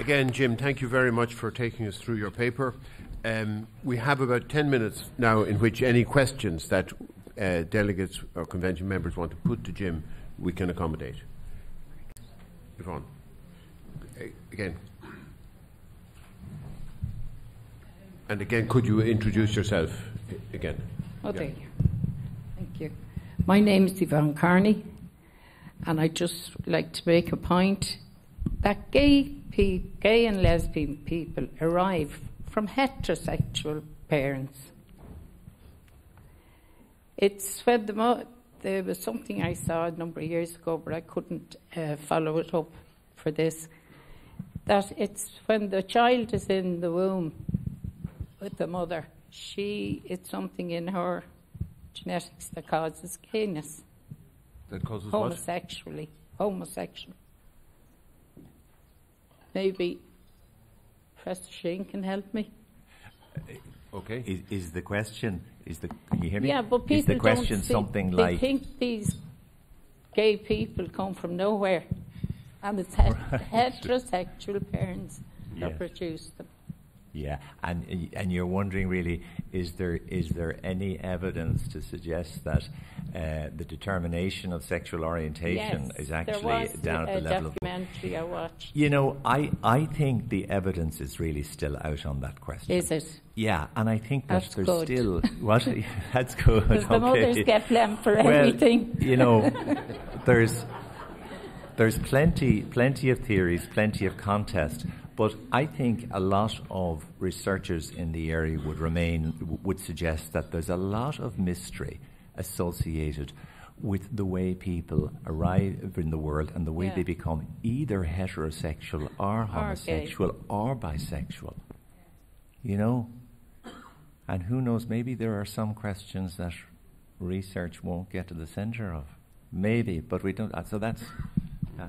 again, Jim, thank you very much for taking us through your paper. Um, we have about 10 minutes now in which any questions that uh, delegates or convention members want to put to Jim, we can accommodate. Yvonne. Again. And again, could you introduce yourself again? Okay. yeah. Thank you. My name is Yvonne Carney, and I'd just like to make a point that gay, gay and lesbian people arrive from heterosexual parents. It's when the mo- there was something I saw a number of years ago, but I couldn't uh, follow it up for this. That it's when the child is in the womb with the mother, she it's something in her genetics that causes gayness. That causes homosexually, what? homosexual. Maybe Professor Shane can help me. Okay. Is, is, the question is the can you hear me? Yeah, but people is the question don't something they like? think these gay people come from nowhere, and it's het- heterosexual parents yeah. that produce them. Yeah, and and you're wondering really, is there is there any evidence to suggest that uh, the determination of sexual orientation yes, is actually down at the level of documentary I watched. You know, I I think the evidence is really still out on that question. Is it? Yeah, and I think that that's there's good. still what that's good. Because okay. the mothers get blamed for well, everything. You know, there's there's plenty plenty of theories, plenty of contest. But I think a lot of researchers in the area would remain would suggest that there's a lot of mystery associated with the way people arrive in the world and the way yeah. they become either heterosexual or homosexual or, or bisexual. You know? And who knows, maybe there are some questions that research won't get to the center of. Maybe, but we don't. So that's. Uh,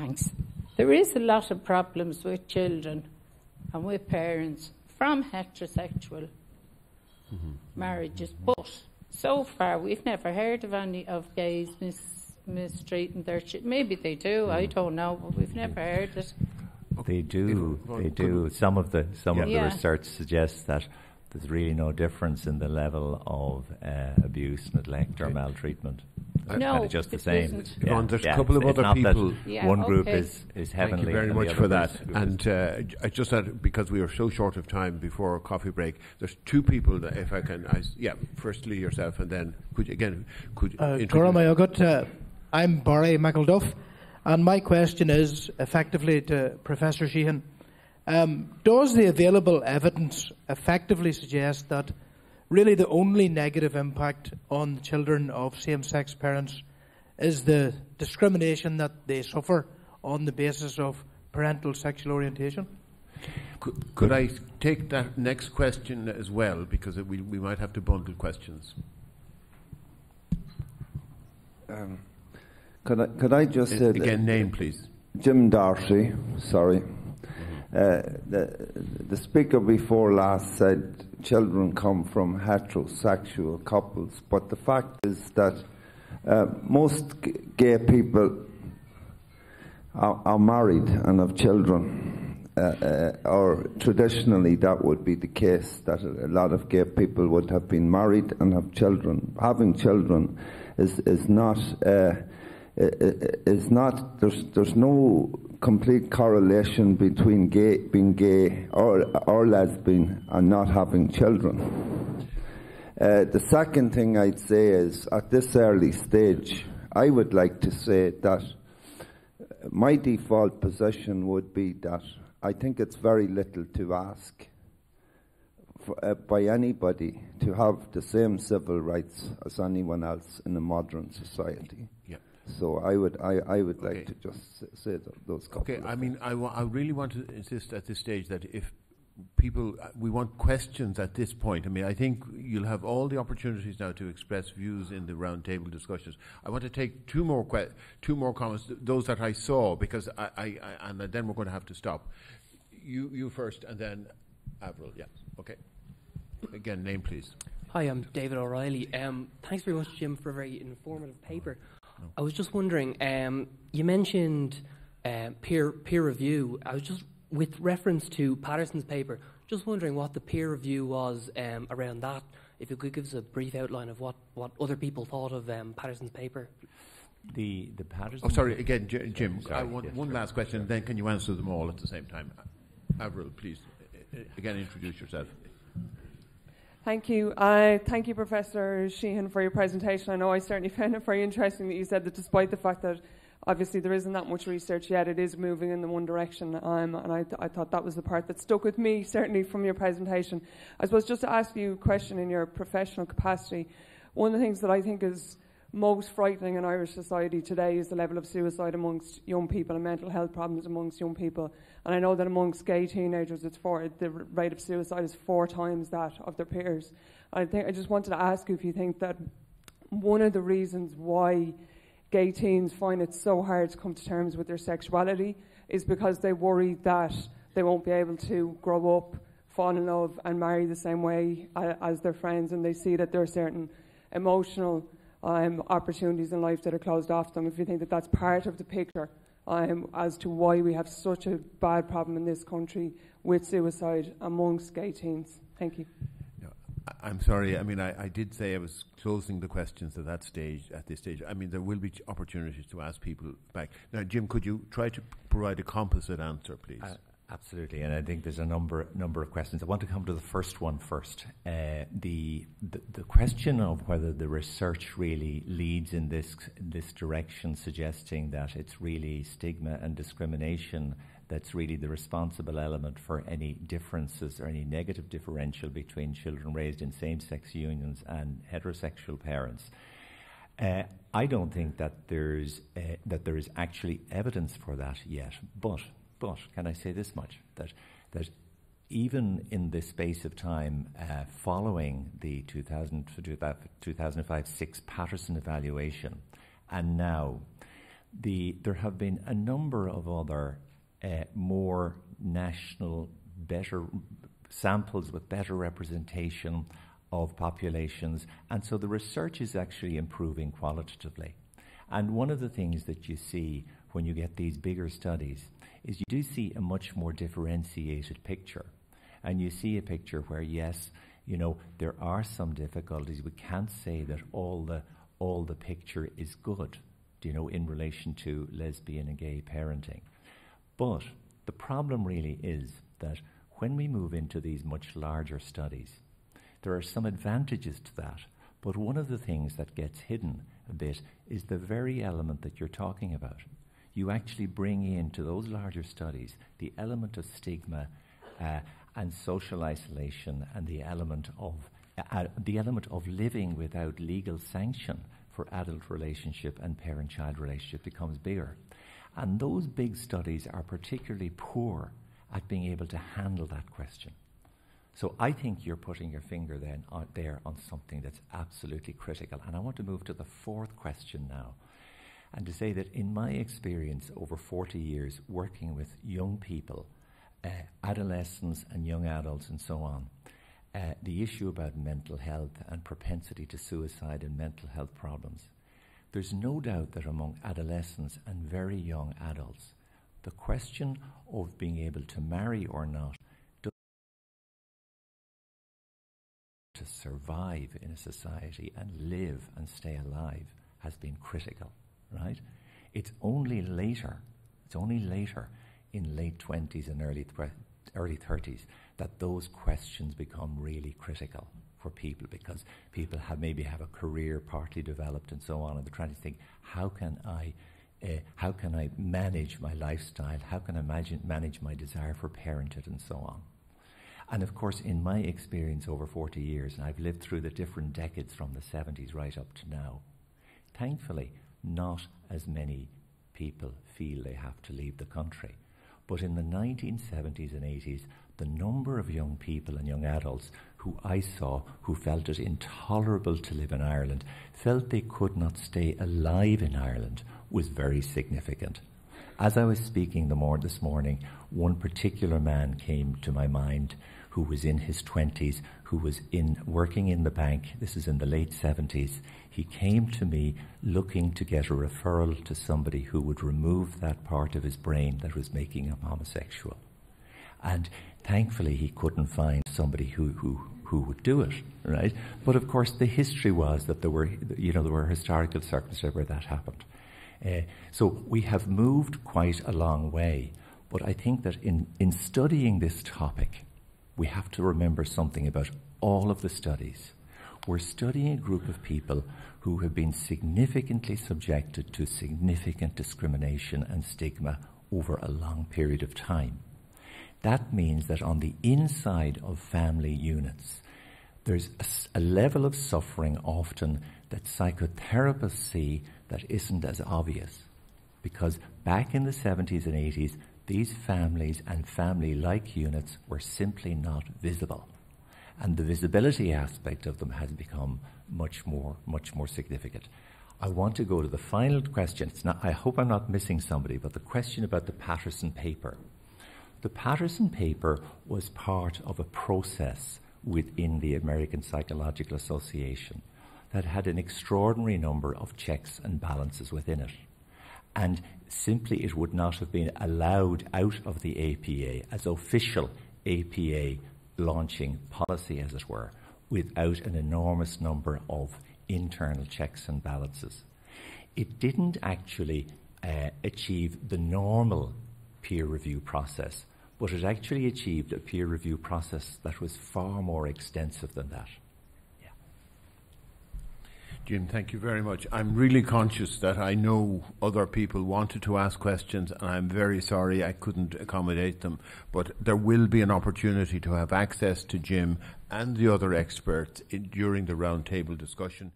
Thanks. There is a lot of problems with children and with parents from heterosexual mm-hmm. marriages, but so far we've never heard of any of gays mis- mistreating their children. Maybe they do, mm. I don't know, but we've never heard it. They do, they do. Some of the some yeah. of the yeah. research suggests that there's really no difference in the level of uh, abuse, neglect, or maltreatment. No, just the same. Yeah, there's yeah, a couple of other people. Yeah, one group okay. is, is heavenly. Thank you very much for that. And uh, I just said because we are so short of time before a coffee break, there's two people that if I can, I, yeah, firstly yourself, and then could you, again could uh, uh, I'm Barry McElduff, and my question is effectively to Professor Sheehan. Um, does the available evidence effectively suggest that really the only negative impact on the children of same sex parents is the discrimination that they suffer on the basis of parental sexual orientation? Could, could I take that next question as well, because we, we might have to bundle questions? Um, could I, could I just say again? Name, please. Jim Darcy. Sorry. Uh, the, the speaker before last said children come from heterosexual couples, but the fact is that uh, most gay people are, are, married and have children. Uh, uh, or traditionally, that would be the case that a lot of gay people would have been married and have children. Having children is is not uh, is not there's there's no complete correlation between gay, being gay or, or lesbian and not having children. Uh, the second thing I'd say is at this early stage, I would like to say that my default position would be that I think it's very little to ask for, uh, by anybody to have the same civil rights as anyone else in a modern society. So I would, I, I would like to just say those couple. Okay, I mean, I, wa- I really want to insist at this stage that if people, uh, we want questions at this point. I mean, I think you'll have all the opportunities now to express views in the roundtable discussions. I want to take two more que- two more comments, those that I saw, because I, I, I, and then we're going to have to stop. You, you first, and then Avril. Yeah, okay. Again, name please. Hi, I'm David O'Reilly. Um, thanks very much, Jim, for a very informative paper. No. I was just wondering, um, you mentioned uh, peer peer review. I was just with reference to Patterson's paper, just wondering what the peer review was um, around that. If you could give us a brief outline of what, what other people thought of um, Patterson's paper. The the Patterson. Oh, sorry. Again, Jim. Sorry, I want yes, one sure. last question. Then can you answer them all at the same time? Avril, please. Again, introduce yourself. Thank you. Uh, thank you, Professor Sheehan, for your presentation. I know I certainly found it very interesting that you said that despite the fact that obviously there isn't that much research yet. It is moving in the one direction, um, and I, th- I, thought that was the part that stuck with me, certainly from your presentation. I suppose just to ask you a question in your professional capacity, one of the things that I think is most frightening in Irish society today is the level of suicide amongst young people and mental health problems amongst young people. And I know that amongst gay teenagers, it's four, the rate of suicide is four times that of their peers. I think I just wanted to ask you if you think that one of the reasons why gay teens find it so hard to come to terms with their sexuality is because they worry that they won't be able to grow up, fall in love, and marry the same way uh, as their friends, and they see that there are certain emotional um, opportunities in life that are closed off them. If you think that that's part of the picture um, as to why we have such a bad problem in this country with suicide amongst gay teens. Thank you. I'm sorry. I mean, I, I, did say I was closing the questions at that stage. At this stage, I mean, there will be opportunities to ask people back. Now, Jim, could you try to provide a composite answer, please? Uh, absolutely, and I think there's a number number of questions. I want to come to the first one first. Uh, the, the, the question of whether the research really leads in this this direction, suggesting that it's really stigma and discrimination that's really the responsible element for any differences or any negative differential between children raised in same sex unions and heterosexual parents. Uh, I don't think that there's uh, that there is actually evidence for that yet. But but can I say this much that that even in the space of time uh, following the 2000, 2005 six Patterson evaluation, and now the there have been a number of other uh, more national, better samples with better representation of populations. And so the research is actually improving qualitatively. And one of the things that you see when you get these bigger studies is you do see a much more differentiated picture. And you see a picture where, yes, you know, there are some difficulties. We can't say that all the all the picture is good, you know, in relation to lesbian and gay parenting. But the problem really is that when we move into these much larger studies, there are some advantages to that. But one of the things that gets hidden a bit is the very element that you're talking about. You actually bring into those larger studies the element of stigma uh, and social isolation and the element of uh, the element of living without legal sanction for adult relationship and parent-child relationship becomes bigger. And those big studies are particularly poor at being able to handle that question. So I think you're putting your finger then on, there on something that's absolutely critical. And I want to move to the fourth question now. And to say that in my experience over 40 years working with young people, uh, adolescents and young adults and so on, uh, the issue about mental health and propensity to suicide and mental health problems there's no doubt that among adolescents and very young adults, the question of being able to marry or not to survive in a society and live and stay alive has been critical, right? It's only later, it's only later in late 20s and early, early 30s that those questions become really critical for people because people have maybe have a career partly developed and so on, and they're trying to think, how can I, uh, how can I manage my lifestyle? How can I imagine, manage my desire for parenthood and so on? And of course, in my experience over 40 years, and I've lived through the different decades from the 70s right up to now, thankfully, not as many people feel they have to leave the country. But in the 1970s and 80s, the number of young people and young adults who I saw who felt it intolerable to live in Ireland, felt they could not stay alive in Ireland, was very significant. As I was speaking the more this morning, one particular man came to my mind who was in his 20s, who was in working in the bank. This is in the late 70s. He came to me looking to get a referral to somebody who would remove that part of his brain that was making him homosexual. And thankfully, he couldn't find somebody who, who, who would do it, right? But of course, the history was that there were, you know, there were historical circumstances where that happened. Uh, so we have moved quite a long way. But I think that in, in studying this topic, we have to remember something about all of the studies. We're studying a group of people who have been significantly subjected to significant discrimination and stigma over a long period of time. That means that on the inside of family units, there's a, a, level of suffering often that psychotherapists see that isn't as obvious. Because back in the 70s and 80s, these families and family like units were simply not visible. And the visibility aspect of them has become much more, much more significant. I want to go to the final question. Not, I hope I'm not missing somebody, but the question about the Patterson paper. The Patterson paper was part of a process within the American Psychological Association that had an extraordinary number of checks and balances within it. And simply it would not have been allowed out of the APA as official APA launching policy, as it were, without an enormous number of internal checks and balances. It didn't actually uh, achieve the normal peer review process but it actually achieved a peer review process that was far more extensive than that. Jim, thank you very much. I'm really conscious that I know other people wanted to ask questions, and I'm very sorry I couldn't accommodate them. But there will be an opportunity to have access to Jim and the other experts in, during the roundtable discussion.